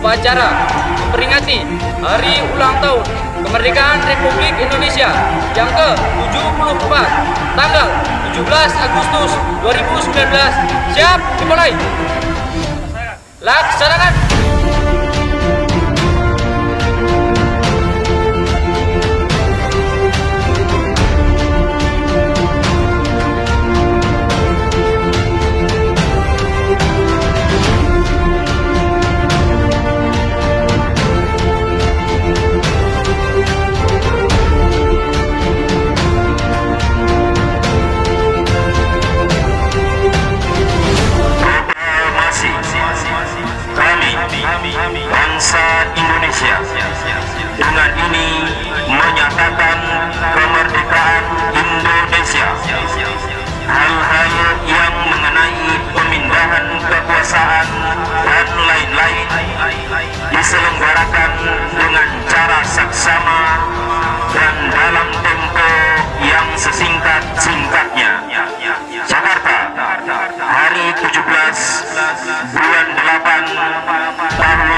upacara memperingati Hari Ulang Tahun Kemerdekaan Republik Indonesia yang ke-74 tanggal 17 Agustus 2019. Siap, dimulai. Laksanakan. Bangsa Indonesia. Dengan ini menyatakan kemerdekaan Indonesia. Hal-hal yang mengenai pemindahan kekuasaan dan lain-lain diselenggarakan dengan cara saksama dan dalam tempo yang sesingkat-singkatnya. Jakarta hari 17 bulan 8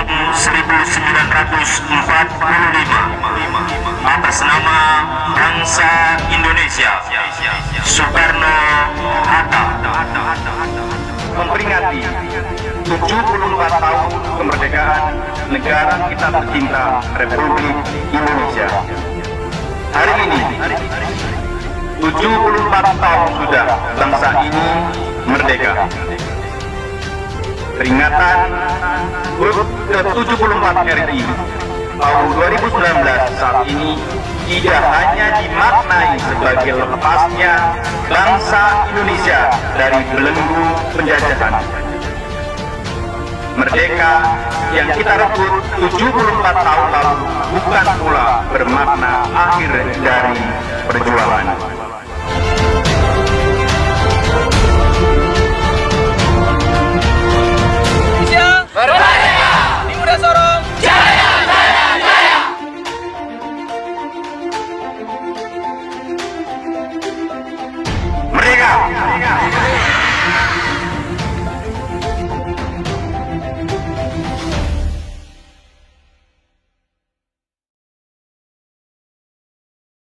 tahun 1945 atas nama bangsa Indonesia Soekarno Hatta memperingati 74 tahun kemerdekaan negara kita tercinta Republik Indonesia. Hari ini 74 tahun sudah bangsa ini merdeka. Peringatan HUT ke-74 RI tahun 2019 saat ini tidak hanya dimaknai sebagai lepasnya bangsa Indonesia dari belenggu penjajahan. Merdeka yang kita rebut 74 tahun lalu bukan pula bermakna akhir dari